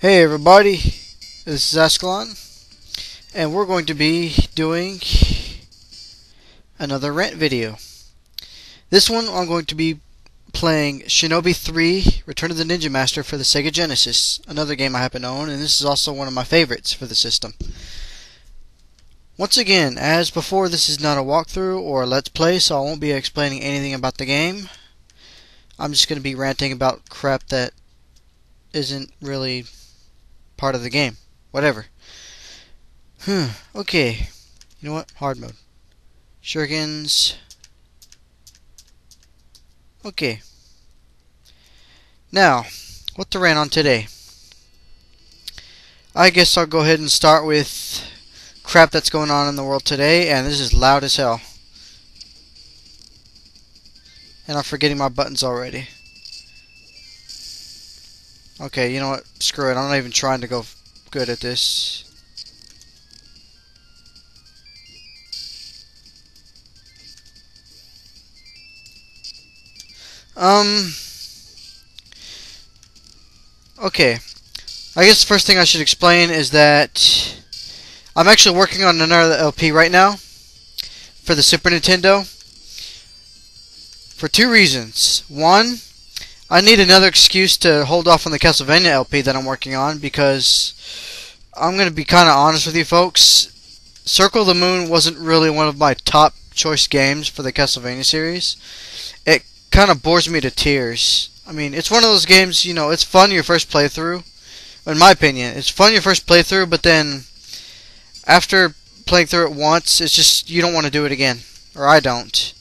Hey everybody, this is Ascalon, and we're going to be doing another rant video. This one I'm going to be playing Shinobi 3 Return of the Ninja Master for the Sega Genesis, another game I happen to own, and this is also one of my favorites for the system. Once again, as before, this is not a walkthrough or a let's play, so I won't be explaining anything about the game. I'm just going to be ranting about crap that isn't really part of the game. Whatever. Okay. You know what? Hard mode. Shurikens. Okay. Now, what to rant on today? I guess I'll go ahead and start with crap that's going on in the world today, and this is loud as hell. And I'm forgetting my buttons already. Okay, you know what? Screw it. I'm not even trying to go good at this. Um. Okay. I guess the first thing I should explain is that I'm actually working on another LP right now for the Super Nintendo for two reasons. One, I need another excuse to hold off on the Castlevania LP that I'm working on because I'm going to be kind of honest with you folks. Circle the Moon wasn't really one of my top choice games for the Castlevania series. It kind of bores me to tears. I mean, it's one of those games, you know, it's fun your first playthrough. In my opinion, it's fun your first playthrough, but then after playing through it once, it's just you don't want to do it again, or I don't.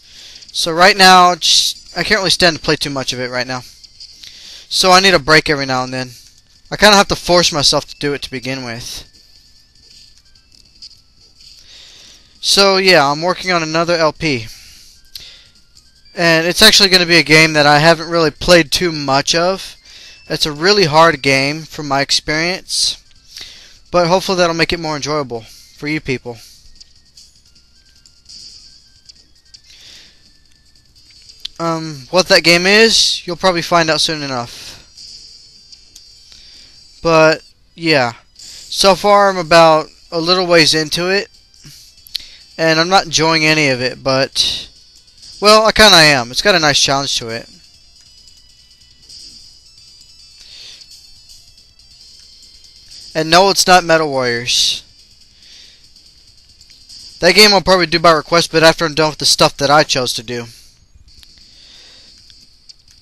So right now, just, I can't really stand to play too much of it right now. So I need a break every now and then. I kind of have to force myself to do it to begin with. So yeah, I'm working on another LP. And it's actually going to be a game that I haven't really played too much of. It's a really hard game from my experience. But hopefully that'll make it more enjoyable for you people. Um, what that game is, you'll probably find out soon enough. But, yeah. So far, I'm about a little ways into it. And I'm not enjoying any of it, but... Well, I kind of am. It's got a nice challenge to it. And no, it's not Metal Warriors. That game I'll probably do by request, but after I'm done with the stuff that I chose to do.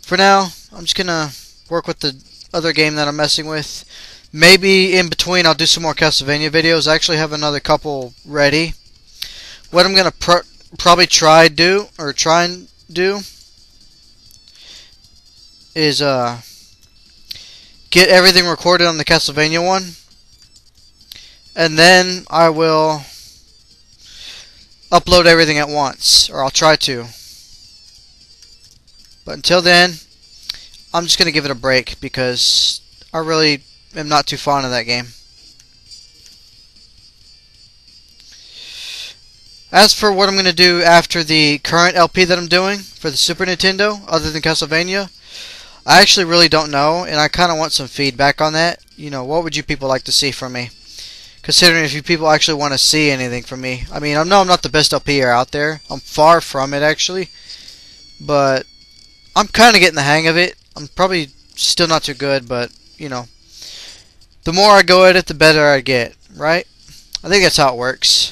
For now, I'm just gonna work with the other game that I'm messing with. Maybe in between I'll do some more Castlevania videos. I actually have another couple ready. What I'm gonna pr probably try do or try and do is uh get everything recorded on the Castlevania one and then I will upload everything at once, or I'll try to. But until then, I'm just going to give it a break because I really am not too fond of that game. As for what I'm going to do after the current LP that I'm doing for the Super Nintendo, other than Castlevania, I actually really don't know, and I kind of want some feedback on that. You know, what would you people like to see from me? considering if you people actually want to see anything from me. I mean, I know I'm not the best LPer out there. I'm far from it, actually. But I'm kind of getting the hang of it. I'm probably still not too good, but, you know. The more I go at it, the better I get, right? I think that's how it works.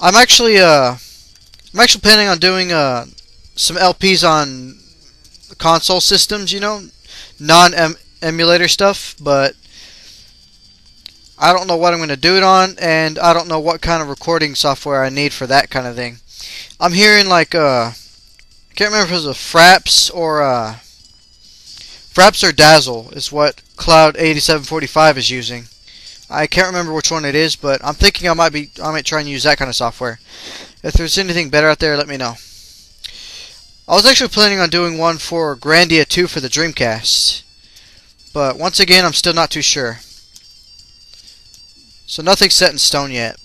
I'm actually, uh, I'm actually planning on doing, uh, some LPs on console systems, you know, non emulator stuff, but I don't know what I'm going to do it on, and I don't know what kind of recording software I need for that kind of thing. I'm hearing like, uh, I can't remember if it was a Fraps or, uh, Fraps or Dazzle is what Cloud 8745 is using. I can't remember which one it is, but I'm thinking I might be, I might try and use that kind of software. If there's anything better out there, let me know. I was actually planning on doing one for Grandia 2 for the Dreamcast. But once again, I'm still not too sure. So nothing's set in stone yet.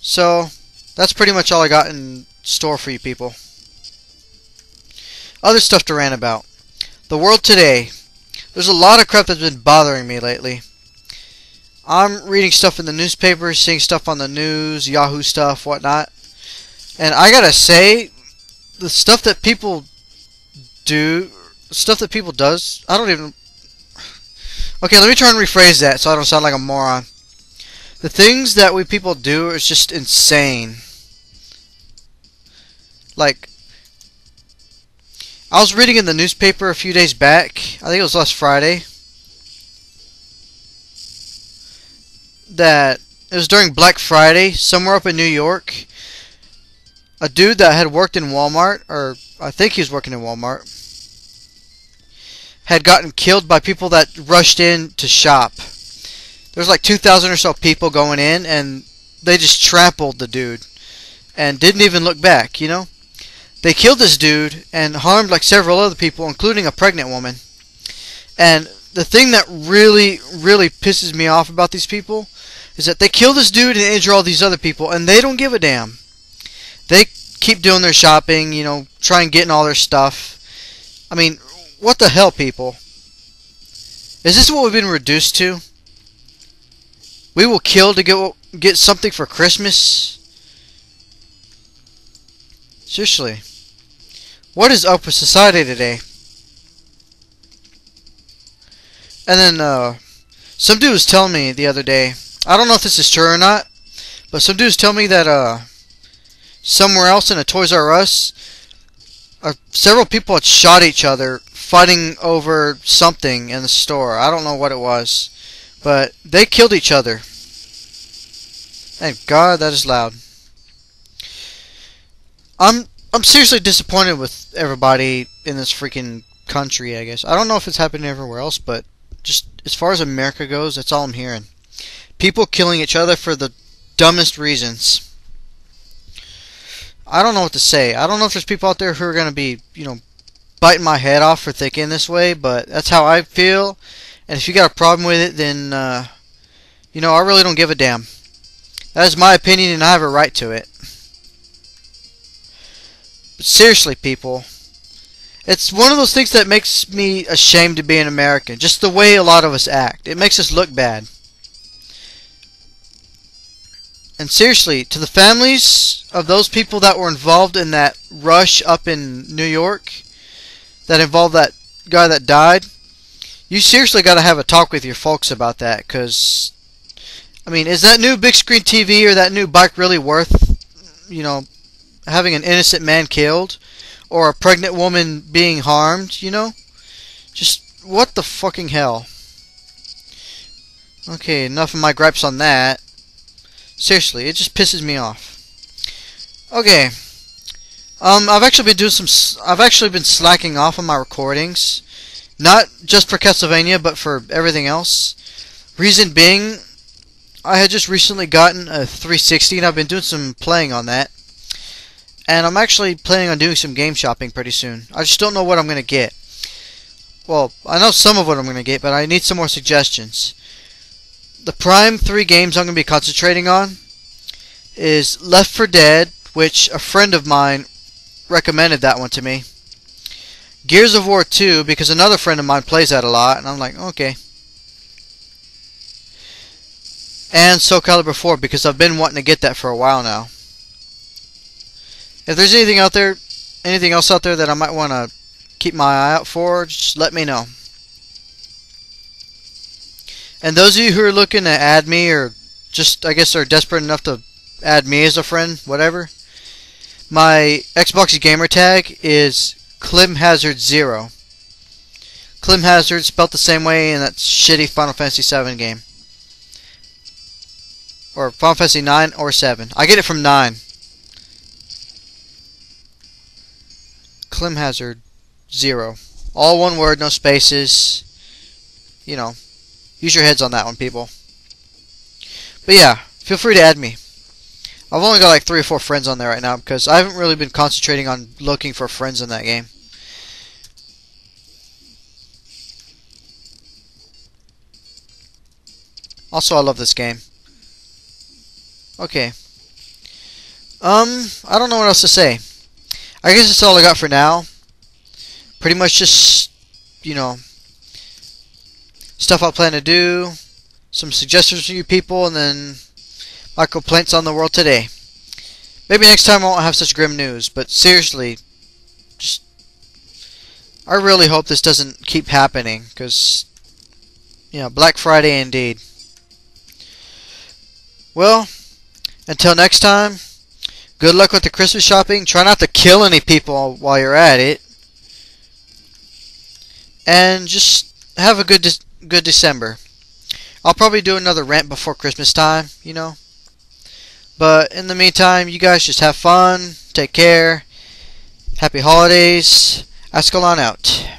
So that's pretty much all I got in store for you people. Other stuff to rant about. The world today. There's a lot of crap that's been bothering me lately. I'm reading stuff in the newspapers, seeing stuff on the news, Yahoo stuff, whatnot. And I gotta say, the stuff that people do, stuff that people does, I don't even... Okay, let me try and rephrase that so I don't sound like a moron. The things that we people do is just insane. Like, I was reading in the newspaper a few days back, I think it was last Friday, that it was during Black Friday, somewhere up in New York, a dude that had worked in Walmart, or I think he was working in Walmart, had gotten killed by people that rushed in to shop. There was like 2,000 or so people going in, and they just trampled the dude, and didn't even look back, you know? They killed this dude and harmed like several other people, including a pregnant woman. And the thing that really, really pisses me off about these people is that they kill this dude and injure all these other people, and they don't give a damn. They keep doing their shopping, you know, try and getting all their stuff. I mean, what the hell, people? Is this what we've been reduced to? We will kill to get get something for Christmas. Seriously. What is up with society today? And then, uh, some dude was telling me the other day, I don't know if this is true or not, but some dude was telling me that, uh, somewhere else in a Toys R Us, uh, several people had shot each other fighting over something in the store. I don't know what it was, but they killed each other. Thank God that is loud. I'm I'm seriously disappointed with everybody in this freaking country, I guess. I don't know if it's happening everywhere else, but just as far as America goes, that's all I'm hearing. People killing each other for the dumbest reasons. I don't know what to say. I don't know if there's people out there who are going to be, you know, biting my head off for thinking this way, but that's how I feel. And if you got a problem with it, then, uh, you know, I really don't give a damn. That is my opinion, and I have a right to it. Seriously, people, it's one of those things that makes me ashamed to be an American. Just the way a lot of us act. It makes us look bad. And seriously, to the families of those people that were involved in that rush up in New York, that involved that guy that died, you seriously got to have a talk with your folks about that. Because, I mean, is that new big screen TV or that new bike really worth, you know, having an innocent man killed or a pregnant woman being harmed, you know? Just what the fucking hell? Okay, enough of my gripes on that. Seriously, it just pisses me off. Okay. Um, I've actually been doing some. I've actually been slacking off on my recordings, not just for Castlevania, but for everything else. Reason being, I had just recently gotten a 360, and I've been doing some playing on that. And I'm actually planning on doing some game shopping pretty soon. I just don't know what I'm going to get. Well, I know some of what I'm going to get, but I need some more suggestions. The prime three games I'm going to be concentrating on is Left 4 Dead, which a friend of mine recommended that one to me. Gears of War 2, because another friend of mine plays that a lot, and I'm like, okay. And Soul Calibur 4, because I've been wanting to get that for a while now. If there's anything out there, anything else out there that I might want to keep my eye out for, just let me know. And those of you who are looking to add me or just, I guess, are desperate enough to add me as a friend, whatever, my Xbox gamer tag is Climhazard0. Clim Hazard spelled the same way in that shitty Final Fantasy 7 game. Or Final Fantasy 9 or 7. I get it from 9. Clim Hazard 0. All one word, no spaces. You know, use your heads on that one, people. But yeah, feel free to add me. I've only got like three or four friends on there right now because I haven't really been concentrating on looking for friends in that game. Also, I love this game. Okay. Um, I don't know what else to say. I guess that's all I got for now. Pretty much just you know, stuff I plan to do, some suggestions from you people, and then my complaints on the world today. Maybe next time I won't have such grim news, but seriously, just I really hope this doesn't keep happening, because, you know, Black Friday indeed. Well, until next time, good luck with the Christmas shopping. Try not to kill any people while you're at it. And just have a good de good December. I'll probably do another rant before Christmas time, you know. But in the meantime, you guys just have fun, take care, happy holidays. Ascalon out.